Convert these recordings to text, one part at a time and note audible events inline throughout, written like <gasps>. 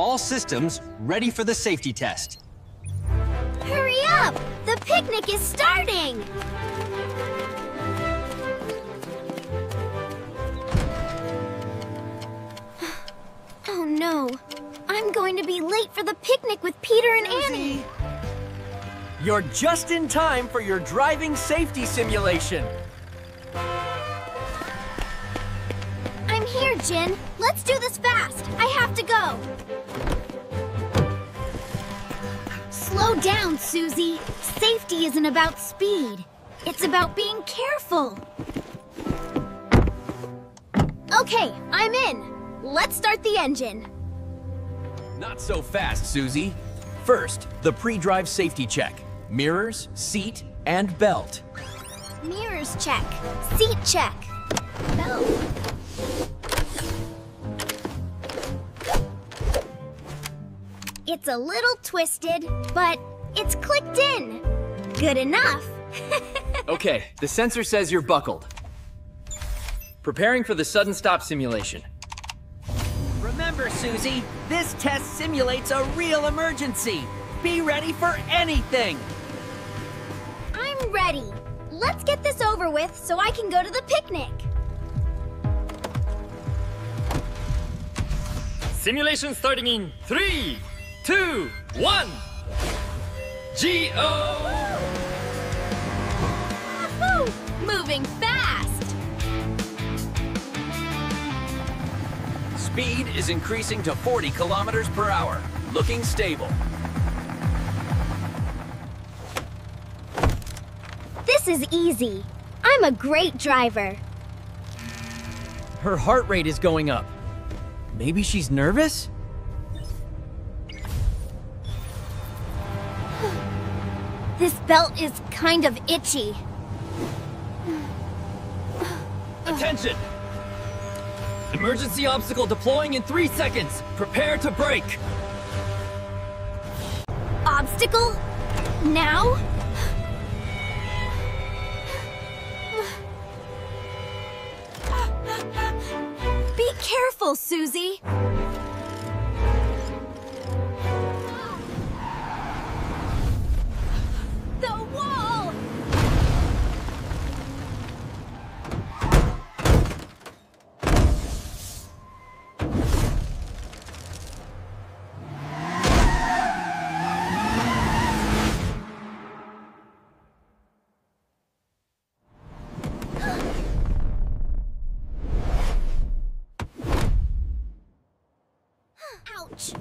All systems ready for the safety test. Hurry up! The picnic is starting! <gasps> Oh no. I'm going to be late for the picnic with Peter and Annie. You're just in time for your driving safety simulation. I'm here, Jin. Let's do this fast. I have to go. Slow down, Susie. Safety isn't about speed. It's about being careful. Okay, I'm in. Let's start the engine. Not so fast, Susie. First, the pre-drive safety check. Mirrors, seat, and belt. Mirrors check. Seat check. Belt. It's a little twisted, but it's clicked in. Good enough. <laughs> Okay, the sensor says you're buckled. Preparing for the sudden stop simulation. Remember, Susie, this test simulates a real emergency. Be ready for anything. I'm ready. Let's get this over with so I can go to the picnic. Simulation starting in three, two, one. G-O! Moving fast. Speed is increasing to 40 kilometers per hour. Looking stable. This is easy. I'm a great driver. Her heart rate is going up. Maybe she's nervous? This belt is kind of itchy. Attention! Emergency obstacle deploying in three seconds. Prepare to break. Obstacle? Now? Be careful, Susie. Ouch!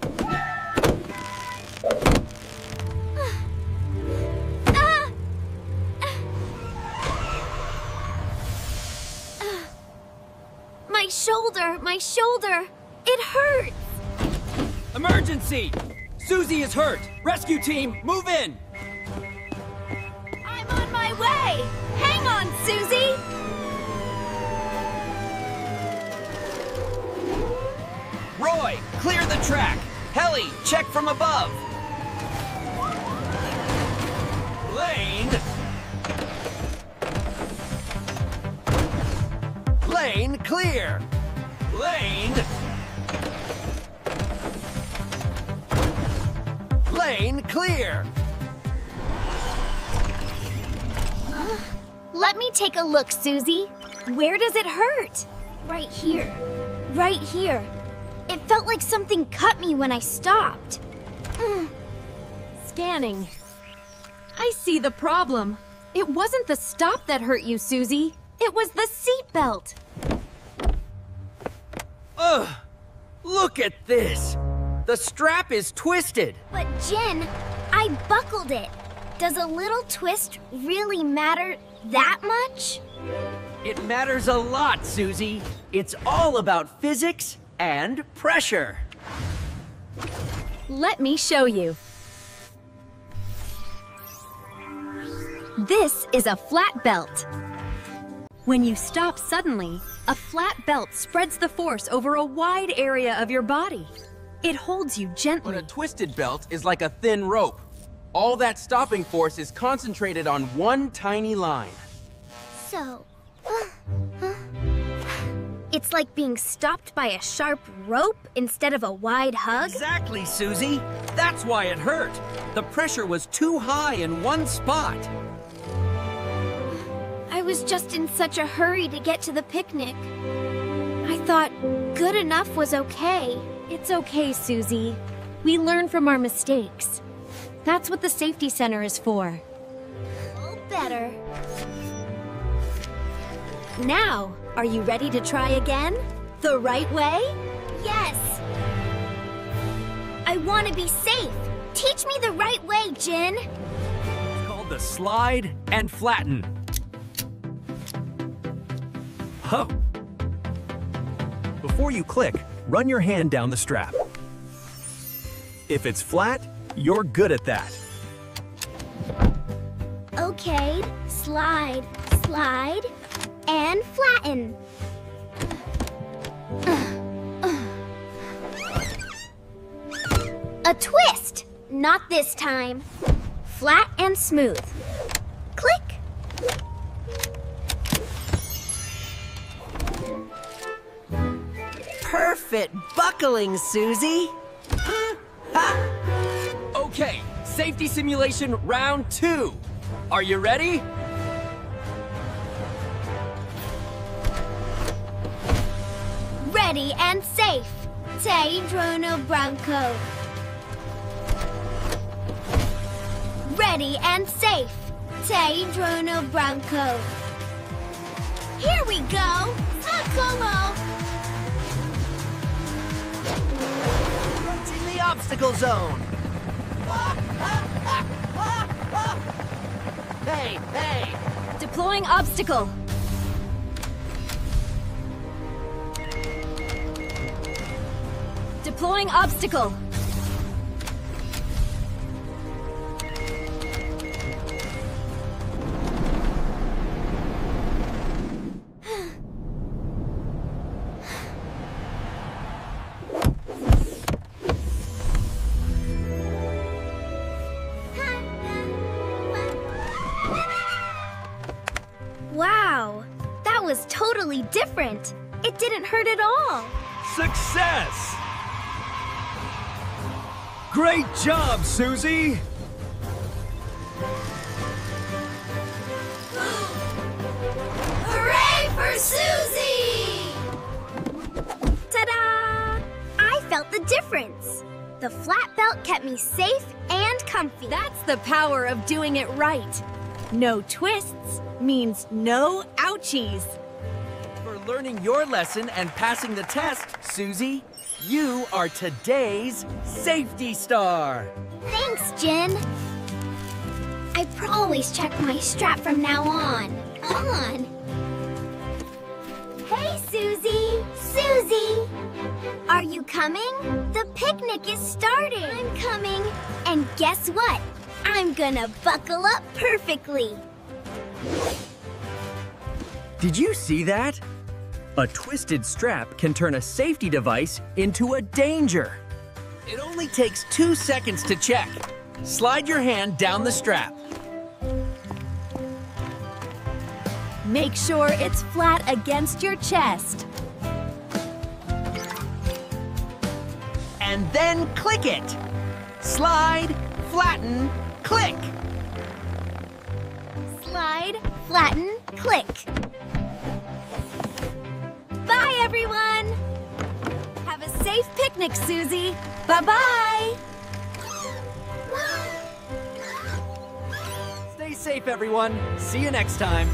My shoulder, my shoulder. It hurts. Emergency! Susie is hurt! Rescue team, move in! I'm on my way. Hang on, Susie. Roy, clear the track! Heli, check from above! Lane! Lane, clear! Lane! Lane, clear! Let me take a look, Susie. Where does it hurt? Right here. Right here. It felt like something cut me when I stopped. Mm. Scanning. I see the problem. It wasn't the stop that hurt you, Susie. It was the seatbelt. Ugh! Look at this! The strap is twisted! But Jin, I buckled it. Does a little twist really matter that much? It matters a lot, Susie. It's all about physics and pressure. Let me show you. This is a flat belt. When you stop suddenly, a flat belt spreads the force over a wide area of your body. It holds you gently. But gently. a twisted belt is like a thin rope. All that stopping force is concentrated on one tiny line. So. It's like being stopped by a sharp rope instead of a wide hug. Exactly, Susie. That's why it hurt. The pressure was too high in one spot. I was just in such a hurry to get to the picnic. I thought good enough was okay. It's okay, Susie. We learn from our mistakes. That's what the safety center is for. Oh, better. Now, are you ready to try again? The right way? Yes. I want to be safe. Teach me the right way, Jin. It's called the slide and flatten. Huh. Before you click, run your hand down the strap. If it's flat, you're good at that. Okay, slide, slide, and flatten. A twist! Not this time. Flat and smooth. Click. Perfect buckling, Susie. okay, safety simulation round two. Are you ready? Ready and safe. Tay Drono Bronco. Ready and safe. Tay Drono Bronco. Here we go. Takolo. In the obstacle zone. Hey, hey! Deploying obstacle. Deploying obstacle. Wow, that was totally different. It didn't hurt at all. Success! Great job, Susie! Hooray for Susie! Ta-da! I felt the difference. The flat belt kept me safe and comfy. That's the power of doing it right. No twists means no ouchies. For learning your lesson and passing the test, Susie, you are today's safety star. Thanks, Jin. I always check my strap from now on. On. Hey, Susie! Susie! Are you coming? The picnic is starting. I'm coming. And guess what? I'm gonna buckle up perfectly. Did you see that? A twisted strap can turn a safety device into a danger. It only takes two seconds to check. Slide your hand down the strap. Make sure it's flat against your chest. and then click it. Slide, flatten, click. Slide, flatten, click. Bye, everyone! Have a safe picnic, Susie. Bye-bye. Stay safe, everyone. See you next time.